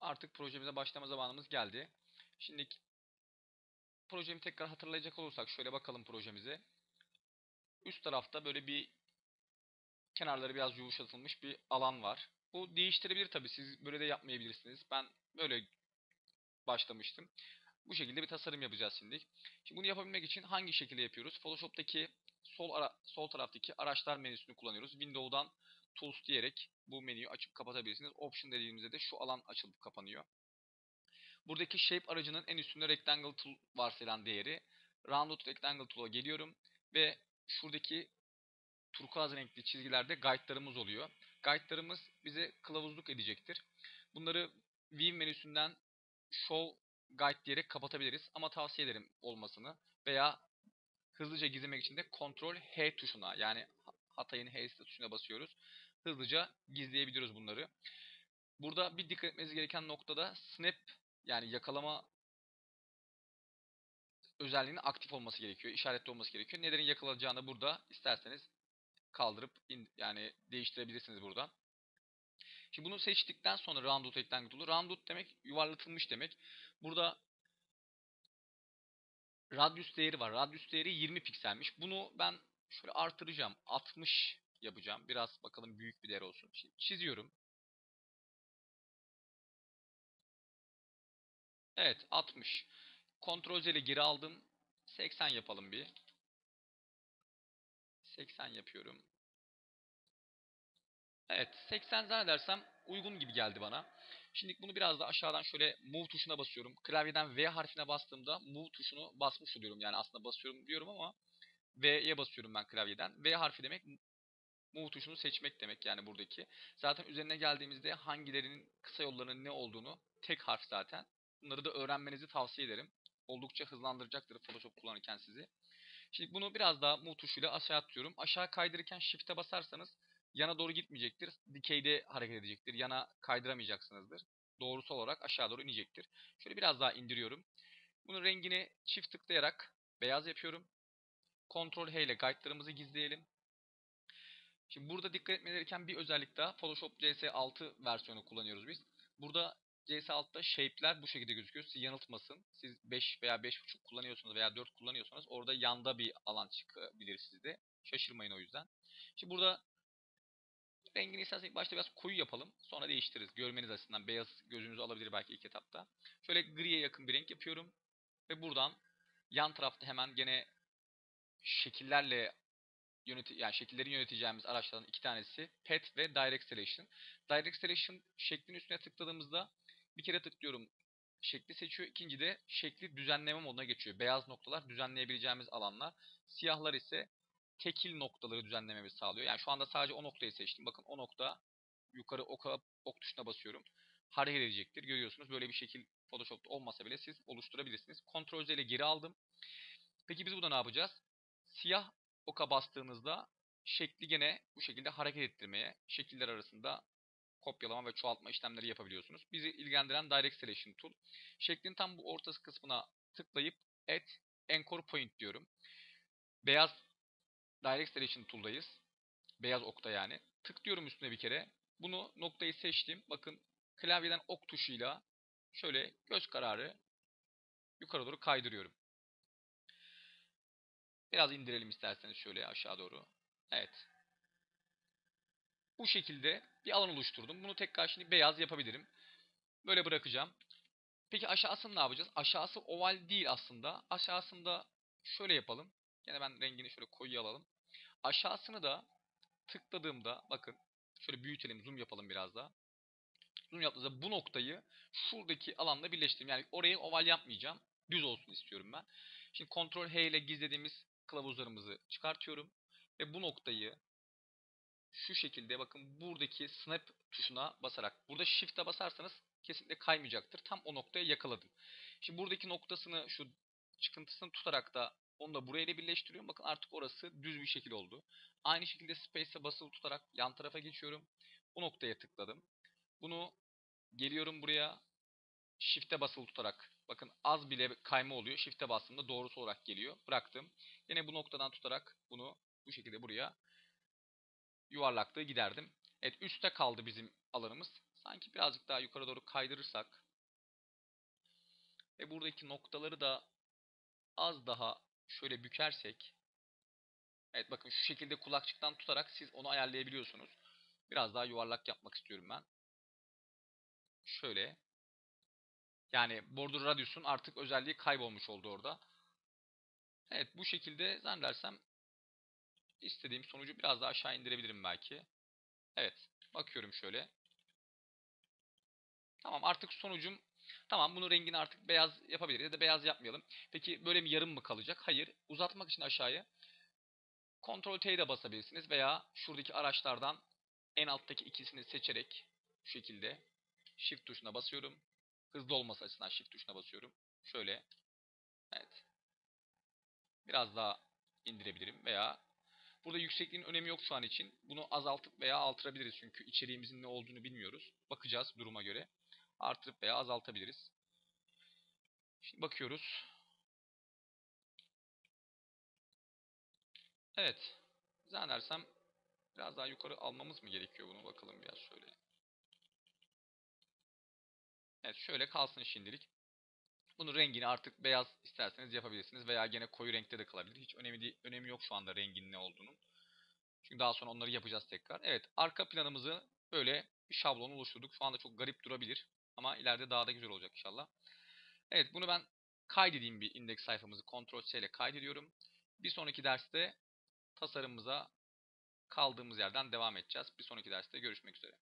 artık projemize başlama zamanımız geldi. Şimdi projemi tekrar hatırlayacak olursak şöyle bakalım projemize. Üst tarafta böyle bir kenarları biraz yumuşatılmış bir alan var. Bu değiştirebilir tabii. Siz böyle de yapmayabilirsiniz. Ben böyle başlamıştım. Bu şekilde bir tasarım yapacağız şimdi. Şimdi bunu yapabilmek için hangi şekilde yapıyoruz? Photoshop'taki sol ara, sol taraftaki araçlar menüsünü kullanıyoruz. Windows'dan Tools diyerek bu menüyü açıp kapatabilirsiniz. Option dediğimizde de şu alan açılıp kapanıyor. Buradaki Shape aracının en üstünde Rectangle Tool varsayılan değeri. Rounded Rectangle Tool'a geliyorum ve şuradaki turkuaz renkli çizgilerde guide'larımız oluyor. Guide'larımız bize kılavuzluk edecektir. Bunları View menüsünden Show Guide diyerek kapatabiliriz ama tavsiye ederim olmasını veya hızlıca gizlemek için de Ctrl H tuşuna yani Hatay'ın H tuşuna basıyoruz. Hızlıca gizleyebiliyoruz bunları. Burada bir dikkat etmeniz gereken noktada snap yani yakalama özelliğinin aktif olması gerekiyor. işaretli olması gerekiyor. Nelerin yakalanacağını burada isterseniz kaldırıp in, yani değiştirebilirsiniz buradan. Şimdi bunu seçtikten sonra rounded rectangle tool'u. Rounded demek yuvarlatılmış demek. Burada radius değeri var. Radius değeri 20 pikselmiş. Bunu ben şöyle artıracağım. 60 yapacağım. Biraz bakalım büyük bir değer olsun. Şimdi çiziyorum. Evet 60. Ctrl Z ile geri aldım. 80 yapalım bir. 80 yapıyorum. Evet 80 zannedersem uygun gibi geldi bana. Şimdi bunu biraz da aşağıdan şöyle move tuşuna basıyorum. Klavyeden V harfine bastığımda move tuşunu basmış oluyorum. Yani aslında basıyorum diyorum ama V'ye basıyorum ben klavyeden. V harfi demek move tuşunu seçmek demek yani buradaki. Zaten üzerine geldiğimizde hangilerinin kısa yollarının ne olduğunu tek harf zaten. Bunları da öğrenmenizi tavsiye ederim. Oldukça hızlandıracaktır Photoshop kullanırken sizi. Şimdi bunu biraz daha move tuşuyla aşağı atıyorum. Aşağı kaydırırken shift'e basarsanız yana doğru gitmeyecektir. Dikeyde hareket edecektir. Yana kaydıramayacaksınızdır. Doğrusal olarak aşağı doğru inecektir. Şöyle biraz daha indiriyorum. Bunun rengini çift tıklayarak beyaz yapıyorum. Ctrl H ile guide'larımızı gizleyelim. Şimdi burada dikkat etmeleri gereken bir özellik daha Photoshop CS6 versiyonu kullanıyoruz biz. Burada CS6'da shape'ler bu şekilde gözüküyor. Sizi yanıltmasın. Siz 5 veya 5.5 kullanıyorsanız veya 4 kullanıyorsanız orada yanda bir alan çıkabilir sizde. Şaşırmayın o yüzden. Şimdi burada rengini istersek başta biraz koyu yapalım. Sonra değiştiririz. Görmeniz açısından beyaz gözünüzü alabilir belki ilk etapta. Şöyle griye yakın bir renk yapıyorum. Ve buradan yan tarafta hemen gene şekillerle yöneti yani şekilleri yöneteceğimiz araçlardan iki tanesi Pet ve Direct Selection. Direct Selection şeklin üstüne tıkladığımızda bir kere tıklıyorum şekli seçiyor. İkinci de şekli düzenleme moduna geçiyor. Beyaz noktalar düzenleyebileceğimiz alanlar. Siyahlar ise tekil noktaları düzenlememizi sağlıyor. Yani şu anda sadece o noktayı seçtim. Bakın o nokta yukarı oka, ok tuşuna basıyorum. Hareket edecektir. Görüyorsunuz böyle bir şekil Photoshop'ta olmasa bile siz oluşturabilirsiniz. Ctrl Z ile geri aldım. Peki biz burada ne yapacağız? Siyah oka bastığınızda şekli gene bu şekilde hareket ettirmeye, şekiller arasında kopyalama ve çoğaltma işlemleri yapabiliyorsunuz. Bizi ilgilendiren Direct Selection Tool. Şeklin tam bu ortası kısmına tıklayıp Add Anchor Point diyorum. Beyaz Direct Selection Tool'dayız. Beyaz okta yani. Tıklıyorum üstüne bir kere. Bunu noktayı seçtim. Bakın klavyeden ok tuşuyla şöyle göz kararı yukarı doğru kaydırıyorum. Biraz indirelim isterseniz şöyle aşağı doğru. Evet. Bu şekilde bir alan oluşturdum. Bunu tekrar şimdi beyaz yapabilirim. Böyle bırakacağım. Peki aşağısını ne yapacağız? Aşağısı oval değil aslında. Aşağısında şöyle yapalım. Yine ben rengini şöyle koyu alalım. Aşağısını da tıkladığımda bakın şöyle büyütelim zoom yapalım biraz daha. Zoom yaptığımızda bu noktayı şuradaki alanla birleştireyim. Yani orayı oval yapmayacağım. Düz olsun istiyorum ben. Şimdi Ctrl H ile gizlediğimiz kılavuzlarımızı çıkartıyorum. Ve bu noktayı şu şekilde bakın buradaki snap tuşuna basarak. Burada shift'e basarsanız kesinlikle kaymayacaktır. Tam o noktaya yakaladım. Şimdi buradaki noktasını şu çıkıntısını tutarak da onu da buraya ile birleştiriyorum. Bakın artık orası düz bir şekil oldu. Aynı şekilde space'e basılı tutarak yan tarafa geçiyorum. Bu noktaya tıkladım. Bunu geliyorum buraya shift'e basılı tutarak bakın az bile kayma oluyor. Shift'e bastığımda doğrusu olarak geliyor. Bıraktım. Yine bu noktadan tutarak bunu bu şekilde buraya yuvarlaklığı giderdim. Evet üstte kaldı bizim alanımız. sanki birazcık daha yukarı doğru kaydırırsak ve buradaki noktaları da az daha şöyle bükersek Evet bakın şu şekilde kulakçıktan tutarak siz onu ayarlayabiliyorsunuz. Biraz daha yuvarlak yapmak istiyorum ben. Şöyle. Yani border radius'un artık özelliği kaybolmuş oldu orada. Evet bu şekilde zannedersem istediğim sonucu biraz daha aşağı indirebilirim belki. Evet bakıyorum şöyle. Tamam artık sonucum tamam bunu rengini artık beyaz yapabiliriz ya da beyaz yapmayalım. Peki böyle mi yarım mı kalacak? Hayır. Uzatmak için aşağıya Ctrl T'ye de basabilirsiniz veya şuradaki araçlardan en alttaki ikisini seçerek şu şekilde Shift tuşuna basıyorum. Hızlı olması açısından Shift tuşuna basıyorum. Şöyle. Evet. Biraz daha indirebilirim veya burada yüksekliğin önemi yok şu an için. Bunu azaltıp veya artırabiliriz çünkü içeriğimizin ne olduğunu bilmiyoruz. Bakacağız duruma göre. Artırıp veya azaltabiliriz. Şimdi bakıyoruz. Evet. Zannedersem biraz daha yukarı almamız mı gerekiyor bunu bakalım biraz şöyle. Evet şöyle kalsın şimdilik. Bunun rengini artık beyaz isterseniz yapabilirsiniz veya gene koyu renkte de kalabilir. Hiç önemi değil, önemi yok şu anda rengin ne olduğunun. Çünkü daha sonra onları yapacağız tekrar. Evet arka planımızı böyle bir şablon oluşturduk. Şu anda çok garip durabilir ama ileride daha da güzel olacak inşallah. Evet bunu ben kaydedeyim bir indeks sayfamızı Ctrl C ile kaydediyorum. Bir sonraki derste tasarımımıza kaldığımız yerden devam edeceğiz. Bir sonraki derste görüşmek üzere.